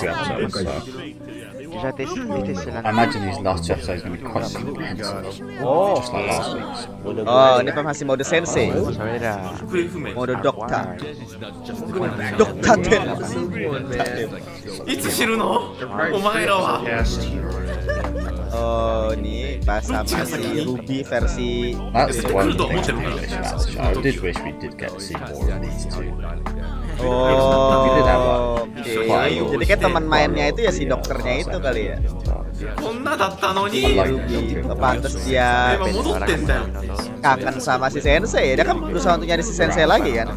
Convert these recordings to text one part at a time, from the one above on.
last two episodes, so. I, I imagine these last two episodes are going to be quite comprehensive. Oh! Just like last week's. Oh, ini paham si Modo Sensei. Modo Doctor. Doctor Ten! Itsu shiru no? Omae ra wa? Oh, ini bahasa masih Ruby versi That's the one thing we wish I did wish we did get to see more of these two Oh, okay. jadi kan teman mainnya itu ya si dokternya itu kan. kali ya. Pantes dia kangen sama si Sensei. Ya. Dia kan berusaha untuk nyari si Sensei lagi kan.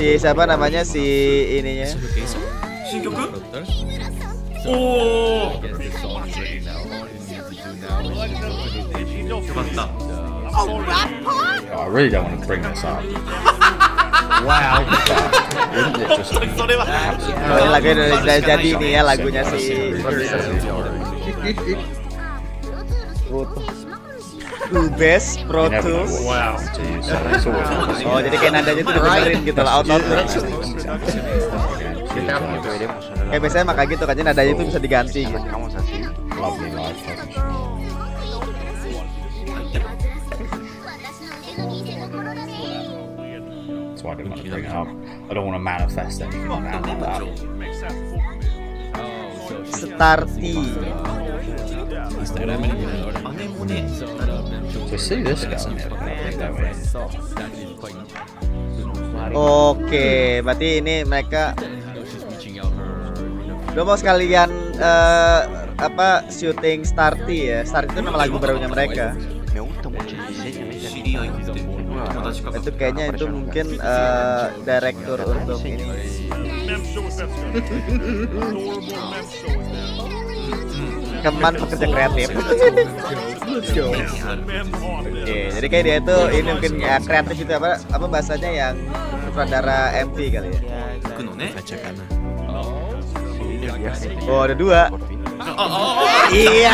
Si siapa namanya? Si ininya? Shingoku? Oh. I really don't want to bring this up. wow. Lagu Indonesia jadi nih ya lagunya si Ubes Pro Tools. Oh, jadi kayak nadanya tuh dengerin gitu lah out out. Kita kayak biasanya makanya gitu katanya nadanya itu bisa diganti gitu. kamu sih love me I didn't want to bring it up. I don't want to manifest anything around that. Starty. We see this guy. Oke, okay, berarti ini mereka gue mau sekalian uh, apa syuting Starty ya. Starty itu nama lagu barunya mereka. Itu kayaknya itu mungkin uh, direktur untuk ini. Teman pekerja kreatif. Oke, okay, jadi kayak dia itu ini mungkin ya kreatif itu apa apa bahasanya yang sutradara MV kali ya. Iya, iya. Oh ada dua. Oh, oh, oh. Iya.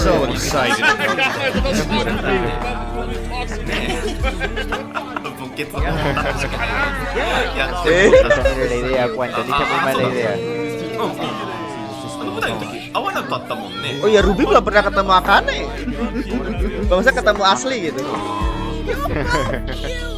So excited. Bukit Yang ya, Puan. Jadi siapa yang ketemu nih. Oh ya Ruby belum pernah ketemu Akane. Bangsa ketemu asli gitu.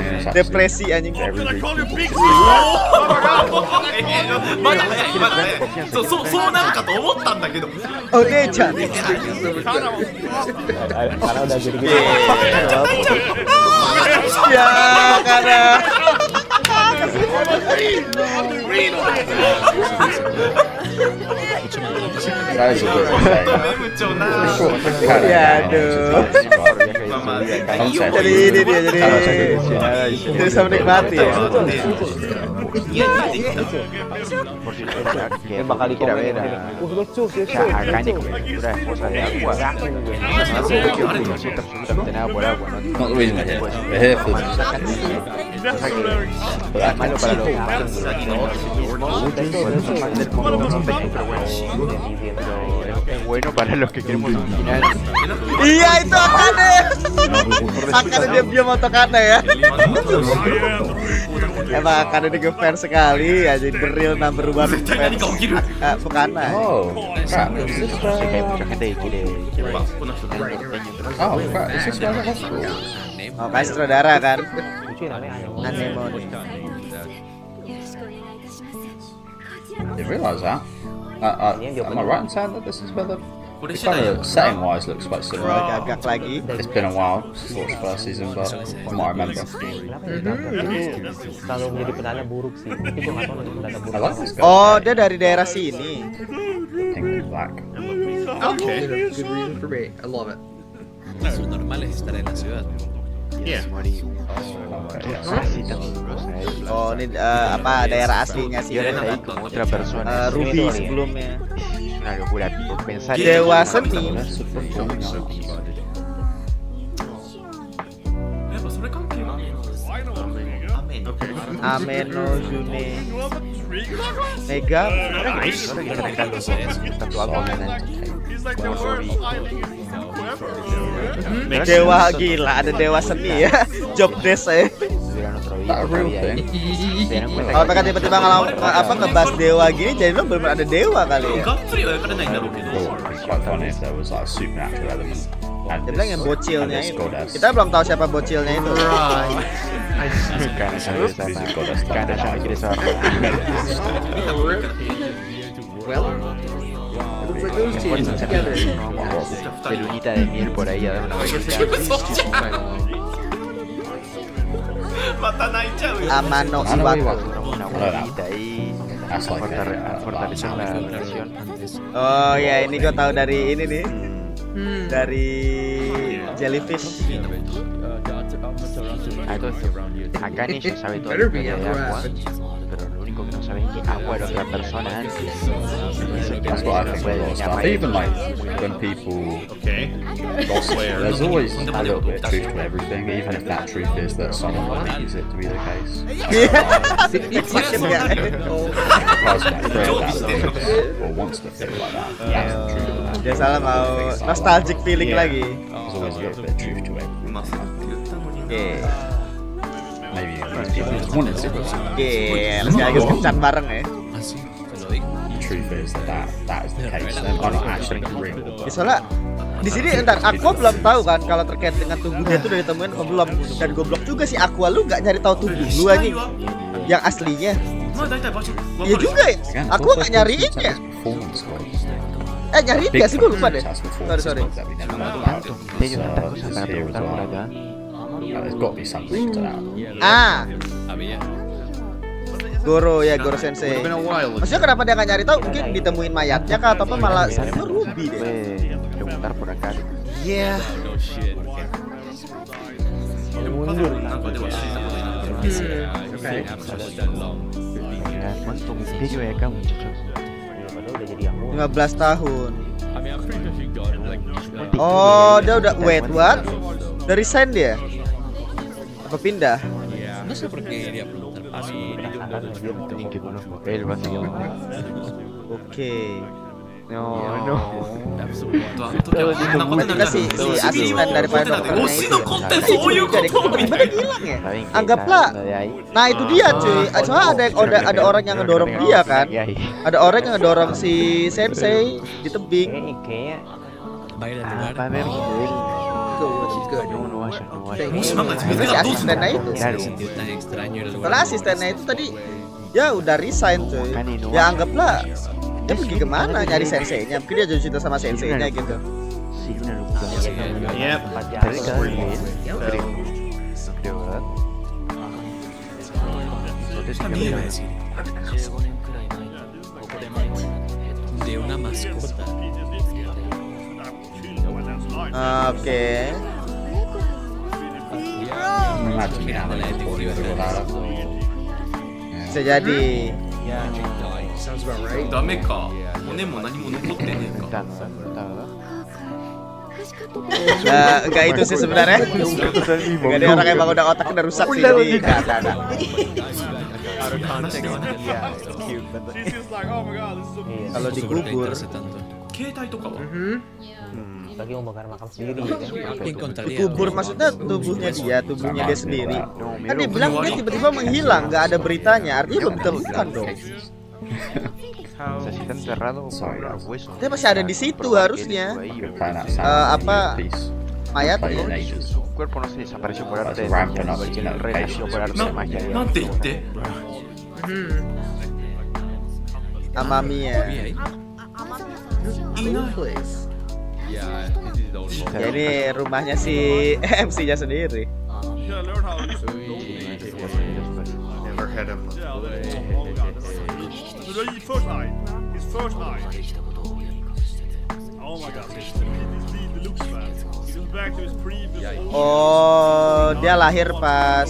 It's actually Depresi anjing. very reasonable. まだ早いまだ早いそうそうそうなるかと思ったんだけど Oh Dejan. Karena udah gede-gede. Ya karena That is a good thing. Cara, isso Eu tomei muito jornal. Aduh. Jadi bisa menikmati. Ini bakal dikira-kira. Akan es bueno para los que queremos imaginar. Iya itu eh? Akane. Akane dia dia mau Akane ya. Emang Akane ini fair sekali ya jadi real number one fans eh, Akane. Eh. Oh, hay Oh, gente que quiere que vea Ah, eso es Oh, Castro Dara kan. Anemo. realise that. Uh, uh, am I right in saying that this is where the what is kind of setting wise looks quite similar. It's been a while since the first season, but from what I remember. I like this guy. Oh, they're dari daerah sini. Pink and black. Okay. Good reason for me. I love it. Claro, normal es estar en la ciudad. Yeah. Oh ini eh, apa daerah aslinya sih. Y ahora está ahí como otra Eh, persona. Ruby sebelumnya. Pensar Dewa seni. Ameno June Mega Nice. Dewa gila, ada dewa seni ya. Job desk ya. Kalau mereka tiba-tiba ngalau apa ngebahas dewa gini, jadi lo belum ada dewa kali ya. Dia bilang yang bocilnya itu. Kita belum tahu siapa bocilnya itu. Well, de lunita de miel por ahí a dar una vuelta. A mano y bajo. Una bolita ahí. Fortalecer la relación. Oh ya ini gue tahu dari ini nih. Dari Jellyfish. Acá ni ya sabe todo el de agua. saben que ah bueno otra persona antes. That's what I think with stuff. Even like when people okay. there's always a little bit of truth to everything, even if that truth is that someone believes it to be the case. Yeah. Uh, or wants to feel like that. Yeah. the truth. Dia nostalgic feeling yeah. lagi. There's always a little bit of truth to it. Yeah. Maybe uh, Comunes, yeah, let's guys kencan bareng ya. truth is that that, is the case. Then not actually real. Ya, soalnya di sini entar aku belum tahu kan kalau terkait dengan tubuh dia itu udah ditemuin apa belum dan goblok juga sih aku lu nggak nyari tahu tubuh lu aja yang aslinya Iya juga ya aku nggak nyariin ya eh nyariin nggak sih gue lupa deh sorry sorry Oh, there's got to be something to that. Ah. Goro ya Goro Sensei. Maksudnya kenapa dia nggak nyari tahu? Mungkin ditemuin mayatnya kah atau apa malah sama Ruby deh. Bentar pernah kali. Iya. Mundur. Lima ah, ya, ya, belas tahun. Oh, ya. dia udah wait what? Dari send dia? pindah? Iya. No sé por qué Oke, asisten daripada hilang ya? Anggaplah. Nah, itu dia cuy. Soalnya ada ada ada orang yang ngedorong dia kan. Ada orang yang ngedorong si sensei di tebing. Oke. dari masuk asistennya itu. Setelah asistennya itu tadi ya udah resign cuy. Ya anggaplah dia pergi ke mana nyari senseinya? Mungkin dia jadi cinta sama senseinya gitu. Oke the animals falling through that. bisa jadi Sounds about right. ダメか骨も何も残ってねえか Está, está, ¿verdad? Eh, enggak itu sih sebenarnya Enggak ada orang emang udah otak udah rusak sih jadi enggak enggak enggak 話ではない kalau dikubur Hace tanto. tapi mau bakar makam sendiri ya kan? kubur maksudnya tubuhnya dia tubuhnya dia sendiri. Kan dia bilang dia tiba-tiba menghilang nggak ada beritanya. Artinya belum ditemukan dong. Dia masih ada di situ harusnya. Uh, apa? mayatnya Amami no Amami Amamiya ya ini rumahnya si MC nya sendiri. Never had him. Oh my god. Oh dia lahir pas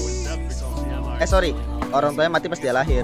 eh sorry. Orang tuanya mati pas dia lahir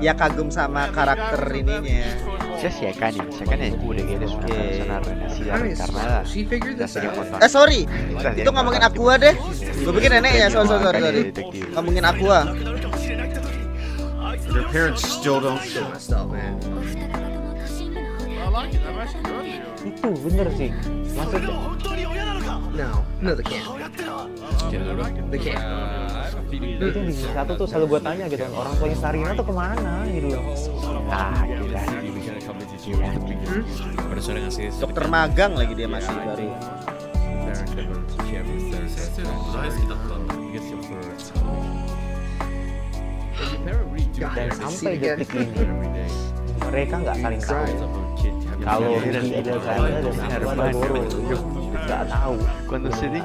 ya kagum sama karakter ininya. Si hacia Akane, si Akane descubre que eres una Ok. persona renacida, Honey, reencarnada, she figured ya this sería un out. montón. Eh sorry, itu ngomongin. Aqua deh. Gue pikir neneknya, sorry sorry sorry. sorry. Ngomongin Aqua. Their parents still don't show. Up, man. Itu bener sih. Maksudnya No, no, they can't. They can't itu di satu tuh selalu gue tanya gitu orang tuanya Sarina tuh ke mana gitu. Loh nah gila. gila iya. hmm? dokter magang lagi dia masih baru. dan sampai detik ini. Mereka nggak saling tahu. Kalau Ricky ada Sarina dan Armando Goro nggak tahu. Kondisi se den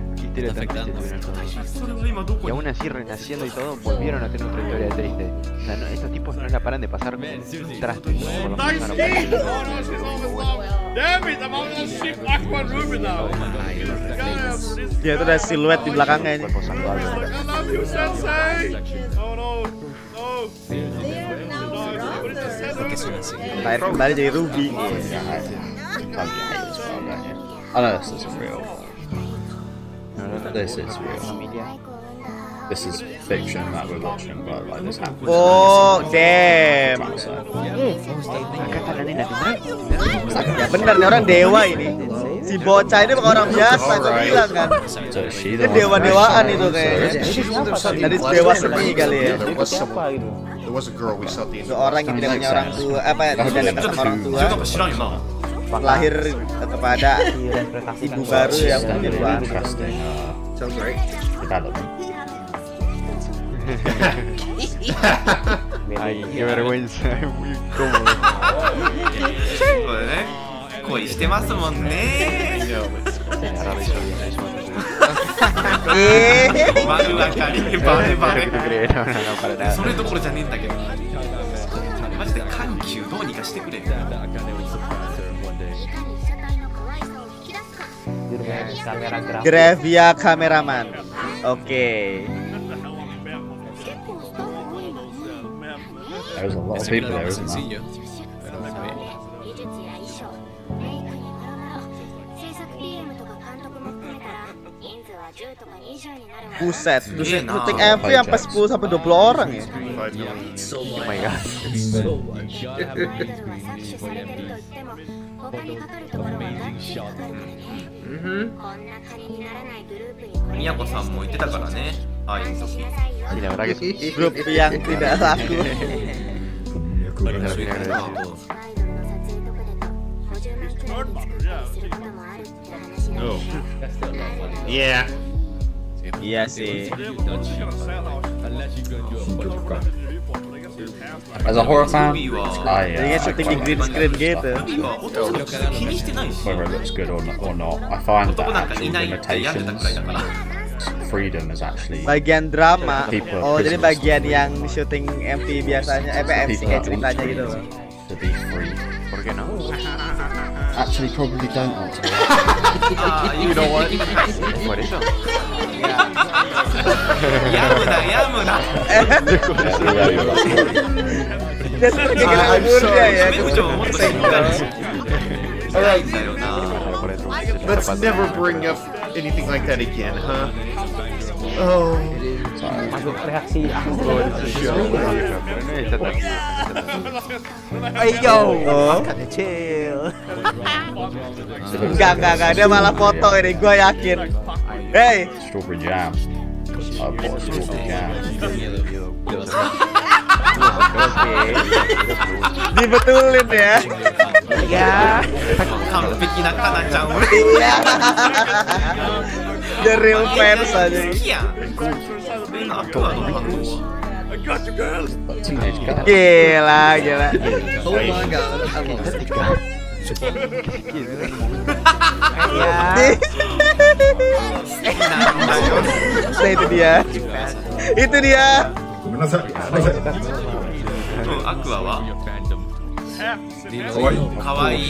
Y aún así, renaciendo y todo, volvieron a tener otra historia triste. Estos tipos no la paran de pasar como un traste. Dia itu ada siluet di belakangnya ini. Lahir no. This is real. This is fiction that we're watching, but like this happens. Oh, damn. Bener nih orang dewa ini. Si bocah ini bukan orang biasa, aku bilang kan. Itu dewa-dewaan itu kayaknya. Jadi dewa seni kali ya. Itu orang yang tidak punya orang tua, apa ya, tidak dekat sama orang tua lahir kepada ibu baru yang menjadi sounds right. I got it. はい、ヘあルウィンあ、ウィークあード。そうだね。恋してますもんね。やらないようにお願いします。ええ。バレバレ。バレバレ。それどころじゃねえんだけど。マジで緩急どうにかしてくれ。kamera grafis. Gravia kameraman. Oke. There's a lot of Pensé que people era there, más isn't there? Iya, buset, buset kritik MV sampai 10 sampai 20 orang ya. Oh my god. Miyako san Yeah. Iya sih. As a horror fan, I yeah. something in green screen gitu. Whether it looks good or not, or not I find that actual limitations freedom is actually bagian drama. Oh jadi bagian yang shooting MV biasanya eh MC kayak ceritanya gitu. to be free. Why not? actually probably don't answer. uh, ah, you know what? what is that? Yamuna, Yamuna. I'm Let's never bring up anything like that again, huh? Oh. masuk reaksi aku. Ayo kecil enggak enggak enggak. Dia malah foto ini gue yakin. Hey. Super jam. Super jam. Dibetulin ya. Ya kalau pikiran kanan jauh iya. The real fans aja Gila, gila. Oh my god, I love it. Nah itu dia. Itu dia. Aqua wa? Kawaii Kawaii.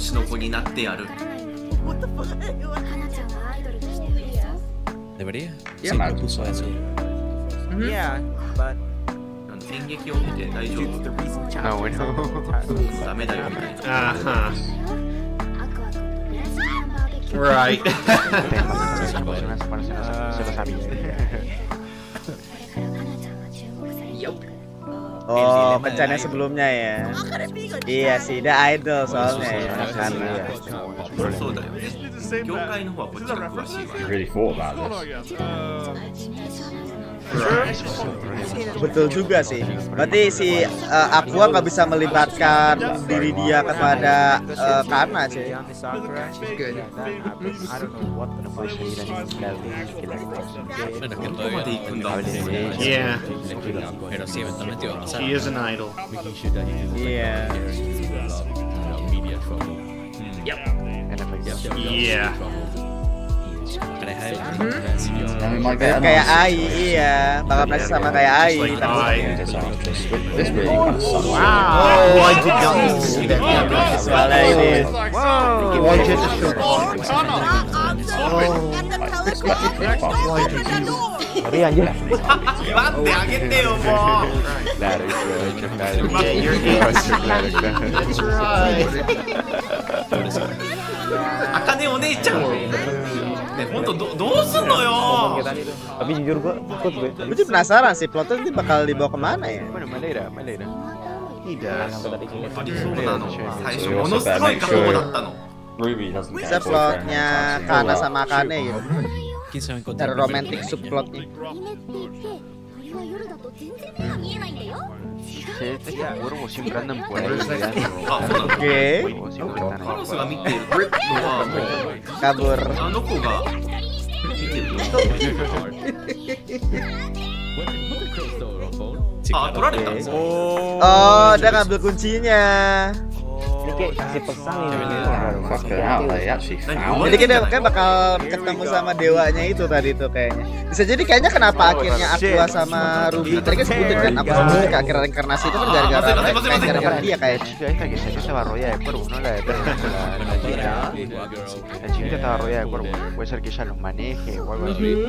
しの子になってやるかなちゃんはアイドルとしてフリー Debería. Yeah, sí, man. puso eso. Yeah, but あの演劇を見て大丈夫 Ah, bueno. ダメだよみたいな Uh huh. アクア君とブラジルハンバーベキュー Right. Oh, bencana sebelumnya ya. Iya sih, The Idol soalnya ya. Iya. Karena. Really thought about this. Betul juga sih. Berarti si uh, Aqua nggak bisa melibatkan diri dia kepada eh, uh, Kana sih. Iya. Iya. Iya. Yeah. Yeah. Pareja de And we might get Kayak another- Ai, iya. Bakal masih sama kayak Ai. Like tapi- I. This after. This really kind of sucks. Oh, I did not see that coming. Soalnya ini. Why did it show Tapi anjir. 待ってあげてよもう Claro, claro, claro. Yeah, you're Claro, claro. That's right. あかねお姉ちゃん untuk do do dosen lo yo. Tapi jujur gua takut gue. Gue jadi penasaran sih plotnya nanti bakal dibawa ke mana ya? Mana mana ira, mana ira. Tidak. Bisa plotnya Kana sama Akane gitu. Dari romantic subplotnya. 夢って言って鳥は夜だと全然目が見えないんだよ Sí, este cuervo siempre andan por ahí. mirando. あそうなの Oke, Cuervos siempre están カラ ahí. スが見てるのはもう kabur. あの子が見てるの Sí, あ claro. 取られた Oh, dia ngambil kuncinya. Ini kayak kasih pesan ini. Jadi it. kita kayak bakal ketemu sama dewanya itu tadi tuh kayaknya. Bisa jadi kayaknya kenapa akhirnya Aqua sama Ruby tadi kan sebutin kan apa sih ke akhir reinkarnasi itu kan gara-gara kayak gara-gara dia kayaknya. chica esta que salió estaba rodeada de cuervos. Puede ser que ella los maneje o algo así.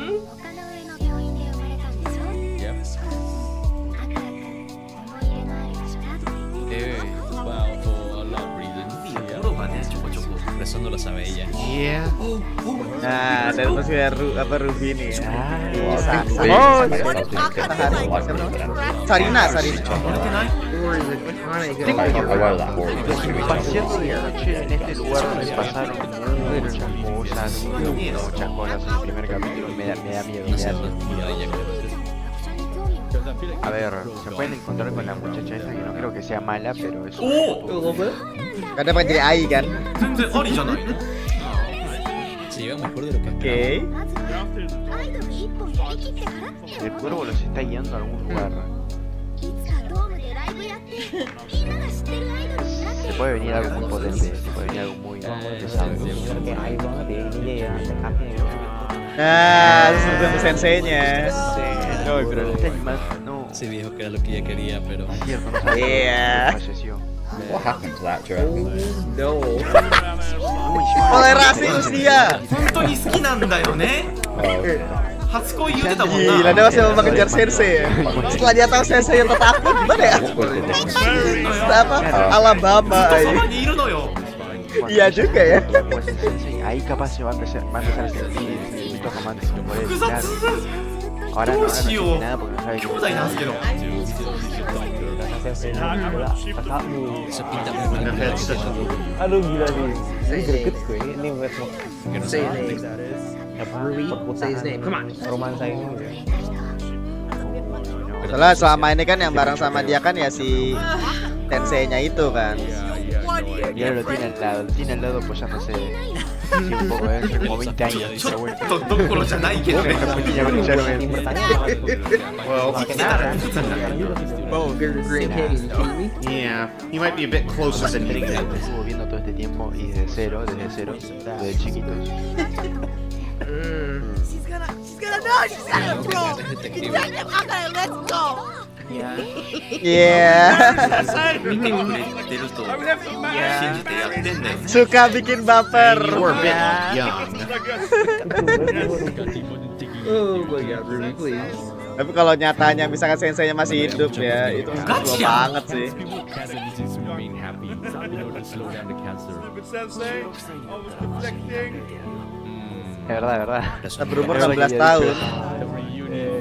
Pero eso no lo sabe ella. Yeah. Nah, dari pasti Ru, apa Ruby nih. Ah, bisa. Ruby Oh, is my husband, I like Ruby, but I'm- Sarina, Sarina. Or is it iconic? I, I wear that more than just Ruby. Paseando de noche en este lugar donde pasaron muchas cosas, muchas cosas en el primer capítulo. Me da, me da miedo, me No da sé, miedo. A ver, se pueden encontrar con la muchacha esa que no creo que sea mala, pero es. ¡Oh! Aigan. Se lleva mejor de lo que esperaba. El cuervo los está guiando a algún mm. lugar. Se puede venir algo muy potente, se puede venir algo muy ah, pesado. Ah, eso no se enseña. No, pero este animal no. Sí, dijo que era lo que ella quería, pero. Cierto, no. Yeah. Falleció. What happened to that, Joel? No. お前らセンシや本当に好きなんだよね初恋言ってたもんな Gila dia masih mau mengejar Cersei Setelah dia tahu Cersei yang tetap gimana ya? Apa? Alabama Iya juga ya Ahí capaz se va a empezar a sentir Esto jamás se puede 複 Claro. 雑 Ahora ど no, う ahora no しよ siente う nada porque no sabe 兄 que 弟なんすけど Kata sensei pula kakakmu Sepinta memang Aduh gila sih Ini greget gue Ini buat mau Say his name. Apa Ruby, say his name. Come on. Romansa ini Soalnya selama ini kan yang bareng sama dia kan ya si Tensei-nya itu kan. Y ahora lo tiene al lado, lo tiene al lado apoyándose. Sí, un poco, como 20 años, pero bueno. Tontón con los que no me Well, oh, Yeah, he might be a bit closer than you think. Estuvo viendo todo este tiempo y desde cero, desde cero, desde chiquitos. She's gonna, she's gonna, no, she's gonna, bro! She's gonna, I'm gonna, let's go! Yeah. Suka bikin baper. Ya. oh ya. Tapi kalau nyatanya misalkan senseinya masih ya, hidup ya, itu banget sih. Era, era. Ya, ya, berumur 16 tahun.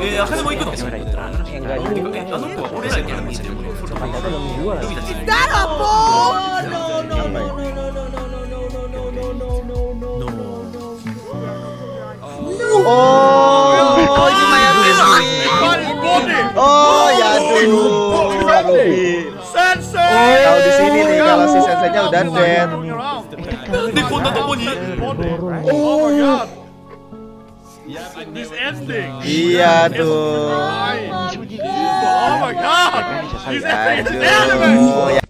えー、あかねも行くの？あの子は俺らから見せてるのだろボーお Oh ya aduh Robi Sensei Kalau di sini nih kalau si senseinya udah dead なんでこんなとこに Oh This ending! Iya tuh. Oh my god! This ending is Aduh. anime! Ya